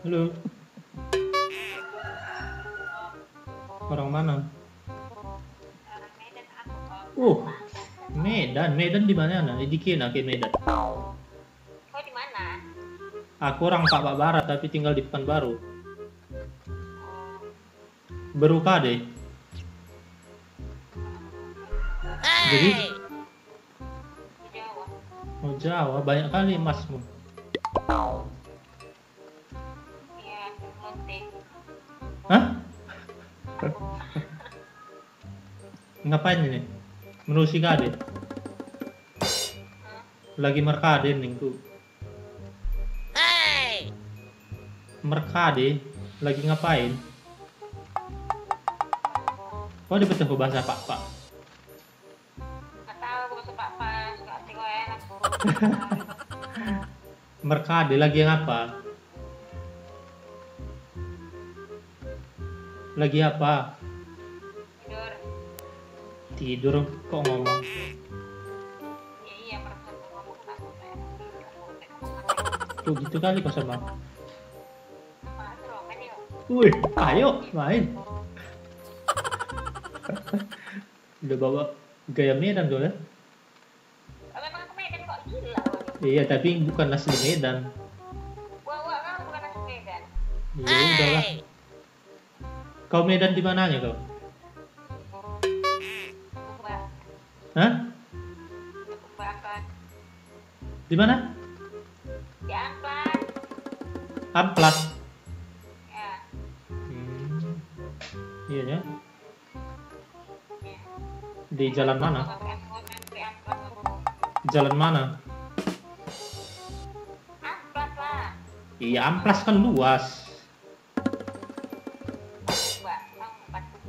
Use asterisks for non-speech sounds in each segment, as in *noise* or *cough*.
Halo. Orang mana? Uh, Medan. Medan di mana? Nah, di Kena ke Medan. Kau di mana? Aku orang Pak Pak Barat tapi tinggal di Pekanbaru. Beruka deh. Jadi, oh Jawa banyak kali emasmu. Hah? Ngapain ini? Menusi kade? Lagi merkade nih tuh. Merkade? Lagi ngapain? Kok di betul bahasa pak pak? Gak tahu gue suka *laughs* apa, lagi apa? Tidur. Tidur kok ngomong? Iya iya kayak. Tuh gitu kali kok sama. Wih, ayo main. Udah bawa gaya Medan tuh ya? Oh, memang aku Medan kok gila loh. Iya, tapi bukan asli Medan. Gua gua kan bukan asli Medan. Ya udahlah. Kau Medan di mananya kau? Hah? Di mana? di Amplas. Amplas. Ya. Hmm. Iya ya. ya. Di jalan mana? Jalan mana? Amplas lah. Iya, Amplas kan luas.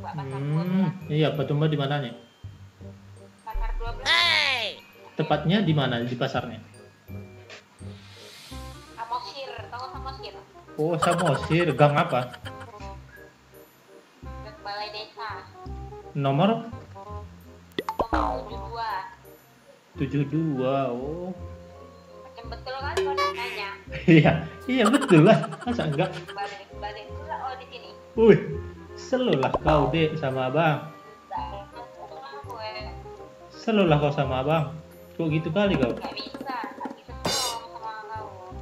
Gua pasar Hmm. 12. Iya, Patumba di mananya? Pasar 12. Tepatnya di mana di pasarnya? Samosir, tahu Samosir? Oh, Samosir. Gang apa? Dekat balai desa. Nomor Nomor 72. 72. Oh. Macam betul kan kau nak nanya? Iya, iya betul lah. Masa enggak? Balik balik pula oh di sini. Wih, selalu lah kau dek sama abang. Dah, aku lah gue Selalu lah kau sama abang. Kok gitu kali kau? nggak bisa.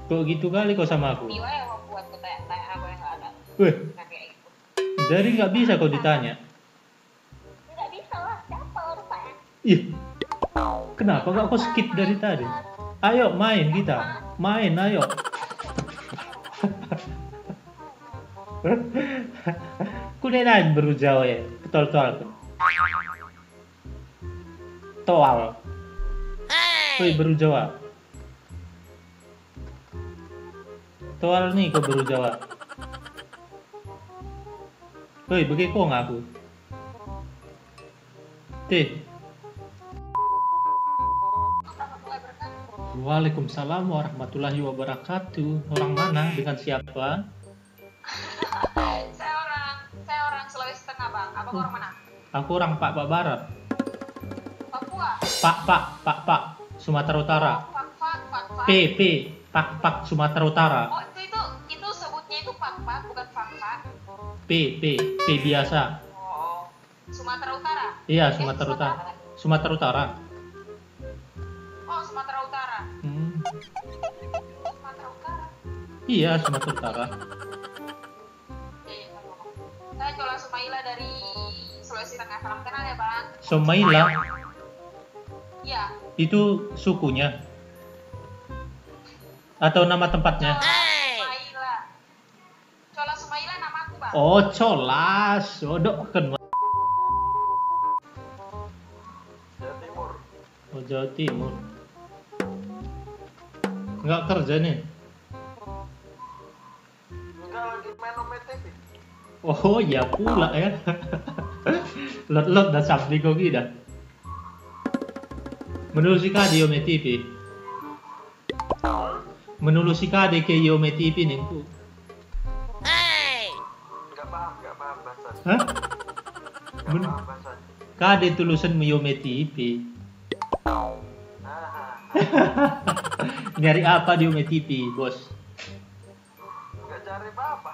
Kok gitu kali kau sama aku? Apa yang nggak gitu. dari nggak bisa kau ditanya. Nggak bisa lah, siapa rupanya? Ih, kenapa nggak kau skip dari tadi? Ayo main kita, main ayo. *laughs* *laughs* Kunenan baru Jawa ya, tol tol. Toal. Woi baru Jawa. Toal nih kau baru Jawa. Woi, bagi kau nggak aku? Teh. Waalaikumsalam warahmatullahi wabarakatuh. Orang mana? Dengan siapa? Tengah bang. Apa kau orang mana? Aku orang Pak Pak Barat. Papua. Pak Pak Pak Pak Sumatera Utara. Pak Pak Pak Pak. P P Pak Pak Sumatera Utara. Oh itu itu itu sebutnya itu Pak Pak bukan Pak Pak. P P P biasa. Oh Sumatera Utara. Iya Eh, Sumatera Utara. apa? Sumatera Utara. Oh Sumatera Utara. Hmm. Sumatera Utara. Iya Sumatera Utara. Salam kenal ya, Bang. Somaila Iya. itu sukunya atau nama tempatnya? Sumaila. Cola Sumaila namaku, Bang. Oh colas. Oh dok kan. Jawa Timur. Oh Jawa Timur. Nggak kerja nih. Enggak lagi main TV. Oh ya pula ya. *laughs* *laughs* Lot-lot dah sabdi kau gila. Menulis kade Yome TV. Menulis kade ke Yome TV nih tuh. Enggak paham, enggak paham bahasa. Hah? Enggak Men- paham bahasa. Kade tulisan Yome TV. Ah, *laughs* Nyari apa di Yome TV, bos? enggak nggak cari apa-apa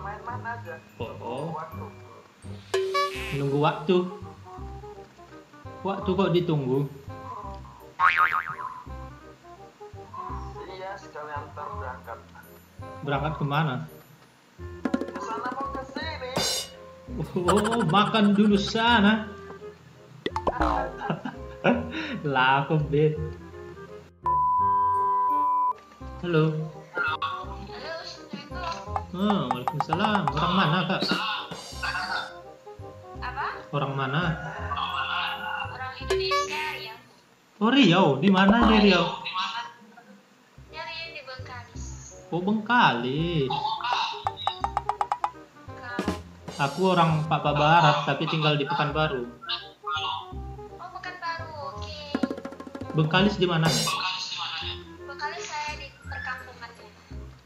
main-main aja Oh, waktu nunggu waktu. Waktu kok ditunggu? iya sekalian ntar berangkat Berangkat ke mana? ke sana mau ke sini Oh, makan dulu sana. *laughs* Lah, aku bet. Halo. Halo, Assalamualaikum. Oh, Waalaikumsalam. Orang mana, Kak? Orang mana? Orang Indonesia ya? Oh, Riau. Di mana di Riau? Nyari yang di Bengkalis. Oh, Bengkalis. Aku orang Papua Barat, tapi tinggal di Pekanbaru. Oh, Pekanbaru. Oke. Bengkalis di mana? Bengkalis saya di perkampungan ya.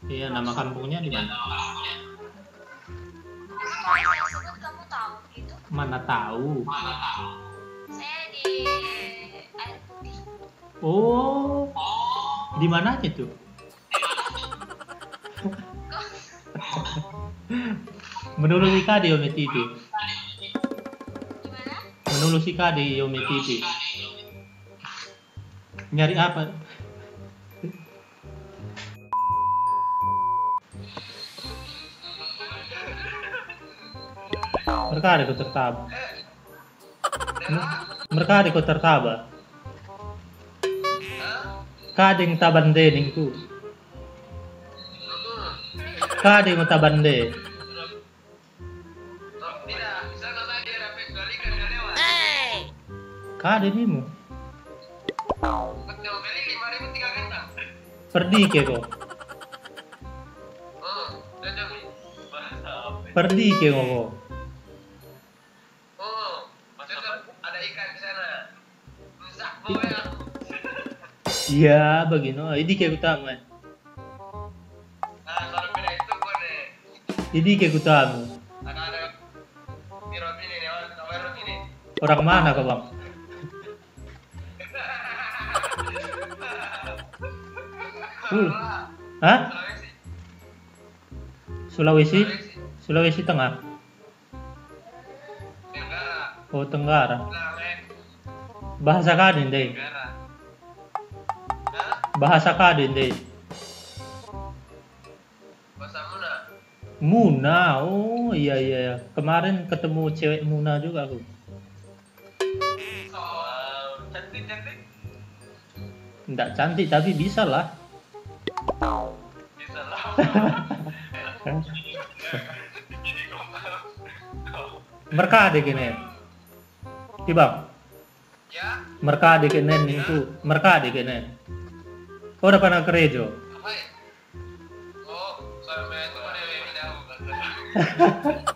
Iya, nama kampungnya di mana? Mana tahu. Saya di putih. Oh, di mananya tuh? *laughs* Menelusuri KD Yomi TV. Gimana? Menelusuri KD Yomi TV. Nyari apa? Mereka ada kau tertaba. Mereka ada kau tertaba. Kading tabande ningku. Kading mo tabande. Kade ni mo. Perdi ke ko. Perdi ke mo Iya, begino. Ini ke utama. nah kalau beda itu gue nih Ini di roti roti ini Orang mana ka bang? Uh. Hah? Sulawesi Sulawesi? Tengah? Tenggara Oh, Tenggara. Bahasa kadin deh. Tenggara? Bahasa kadin deh. bahasa Muna Muna, oh iya iya. iya. Kemarin ketemu cewek Muna juga aku. oh cantik cantik Nggak cantik tapi bisa lah. bisa lah Mereka ada gini. Tiba, ya mereka ada gini itu. Mereka ada gini. Kerja? apa ya oh ini dah *laughs*